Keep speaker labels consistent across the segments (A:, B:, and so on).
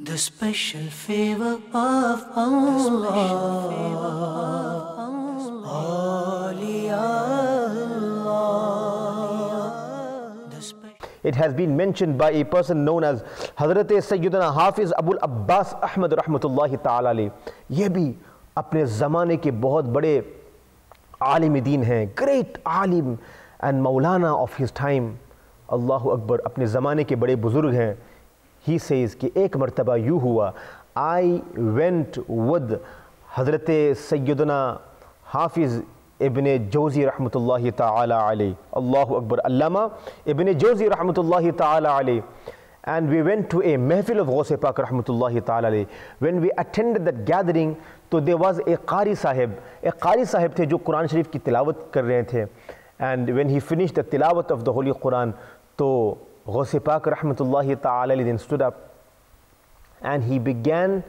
A: The special favor of
B: It has been mentioned by a person known as حضرت سیدنا حافظ ابو العباس احمد رحمت اللہ تعالیٰ لے یہ بھی اپنے زمانے کے بہت بڑے عالم دین ہیں great Alam and maulana of his time اللہ اکبر اپنے زمانے کے بڑے بزرگ ہیں ہی سیز کہ ایک مرتبہ یوں ہوا آئی وینٹ ود حضرت سیدنا حافظ ابن جوزی رحمۃ اللہ تعالی علیہ اللہ اکبر علامہ ابن جوزی رحمۃ اللہ تعالی علیہ and we went to a محفل آف غوث پاک رحمۃ اللہ تعالی علیہ when we attend that gathering تو دے واز اے قاری صاحب اے قاری صاحب تھے جو قرآن شریف کی تلاوت کر رہے تھے and when he finish the تلاوت آف دا ہولی قرآن تو Ghusi Pak rahmatullahi ta'ala then stood up and he began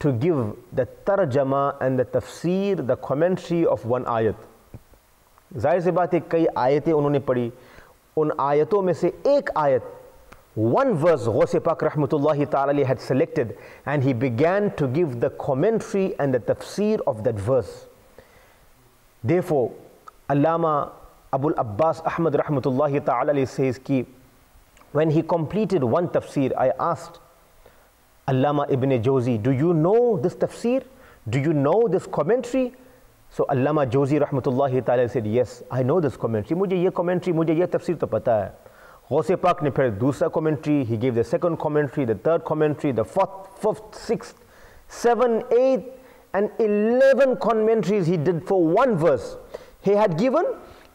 B: to give the tarjama and the tafsir, the commentary of one ayat. जाहिर सी बात है कई आयतें उन्होंने पढ़ी उन आयतों one verse Ghous Pak rahmatullahi ta'ala had selected and he began to give the commentary and the tafsir of that verse. Therefore, Alama Abul Abbas Ahmad rahmatullahi ta'ala says ki when he completed one tafsir, I asked Allama ibn Jawzi, Do you know this tafsir? Do you know this commentary? So Allama Jawzi rahmatullahi ta'ala said, Yes, I know this commentary. Mujhe ye commentary, mujhe ye tafsir to pata hai. Ghous Pak ne phir dusra commentary, he gave the second commentary, the third commentary, the fourth, fifth, sixth, seventh, eighth, and eleven commentaries he did for one verse. He had given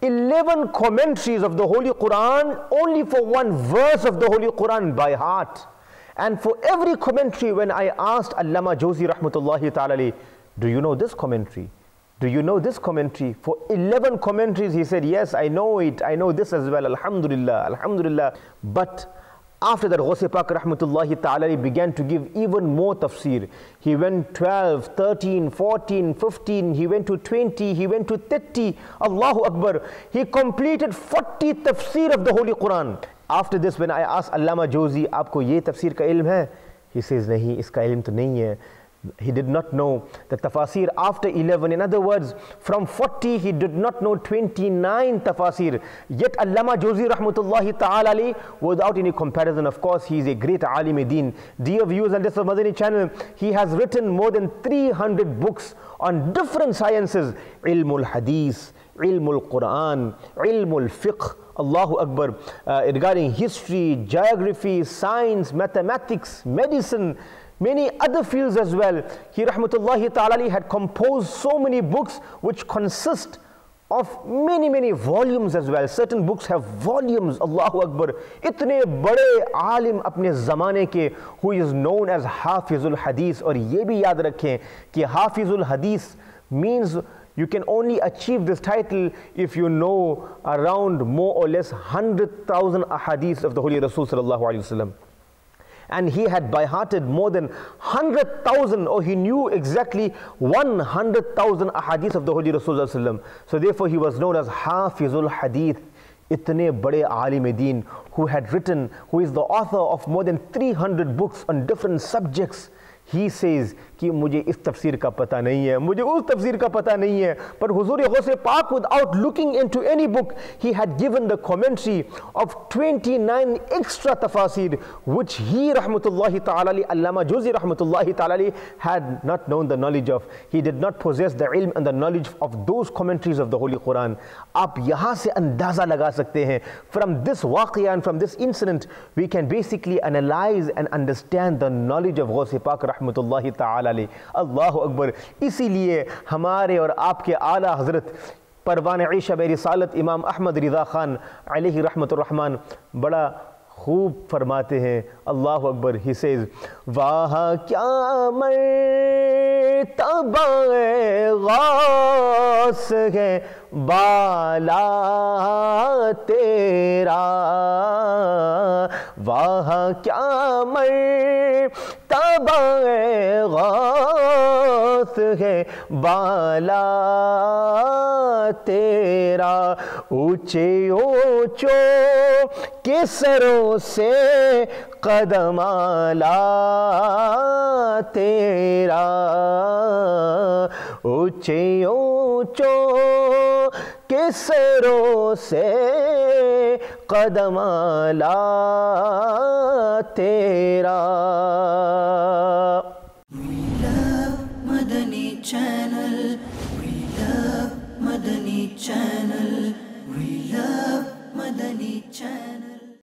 B: 11 commentaries of the Holy Quran only for one verse of the Holy Quran by heart. And for every commentary, when I asked Allama Jozi Rahmatullahi Ta'ala, do you know this commentary? Do you know this commentary? For 11 commentaries, he said, Yes, I know it. I know this as well. Alhamdulillah, Alhamdulillah. But after that, Ghusi Pak rahmatullahi ta'ala began to give even more tafsir. He went 12, 13, 14, 15, he went to 20, he went to 30. Allahu Akbar. He completed 40 tafsir of the Holy Quran. After this, when I asked Allama Jozi, Aapko ye tafsir ka ilm hai? He says, Nahi, iska ilm to nahi hai. He did not know the tafasir after 11. In other words, from 40, he did not know 29 tafasir. Yet Allama Jozi rahmatullahi ta'ala ali, without any comparison, of course, he is a great alim deen. Dear viewers on this Madani channel, he has written more than 300 books on different sciences. Ilmul hadith, ilmul Quran, ilmul fiqh, Allahu Akbar, uh, regarding history, geography, science, mathematics, medicine, many other fields as well. He rahmatullahi ta'ala had composed so many books which consist of many many volumes as well. Certain books have volumes. Allahu Akbar. Itne bade alim apne zamane ke who is known as Hafizul Hadith. Aur ye bhi yaad rakhein ki Hafizul Hadith means you can only achieve this title if you know around more or less 100,000 ahadith of the Holy Rasul sallallahu alaihi and he had by-hearted more than 100,000 or he knew exactly 100,000 ahadith of the Holy Rasul So therefore he was known as Hafizul Hadith. Itne bade alim deen who had written, who is the author of more than 300 books on different subjects. He says کہ مجھے اس تفسیر کا پتہ نہیں ہے، مجھے اس تفسیر کا پتہ نہیں ہے۔ پر حضور Ghaus Pak without looking into any book he had given the commentary of twenty nine extra تفاصیر which he رحمۃ اللہ تعالی علی علامہ جوزی رحمۃ اللہ تعالی علی had not known the knowledge of he did not possess the علم and the knowledge of those commentaries of the holy Quran آپ یہاں سے اندازہ لگا سکتے ہیں فرام دس واقعہ and from this incident we can basically analyze and understand the knowledge of Ghaus Pak رحمۃ رحمۃ اللہ تعالی علیہ. اللہ اکبر. اسی لیے ہمارے اور آپ کے اعلیٰ حضرت پروان عیشہ رسالت امام احمد رضا خان علیہ رحمۃ الرحمن بڑا خوب فرماتے ہیں. اللہ اکبر. ہی سیز واہ کیا مرتبہ غوث ہے بالا
C: تیرا. واہ کیا مرتبہ بائیں غوث ہے بالا
B: تیرا اونچے اوچو کے سروں سے قدم آلا تیرا۔ اونچے اوچو کے سروں سے قدم لا تیرا۔
A: مدنی چینل مدنی چینل مدنی چینل۔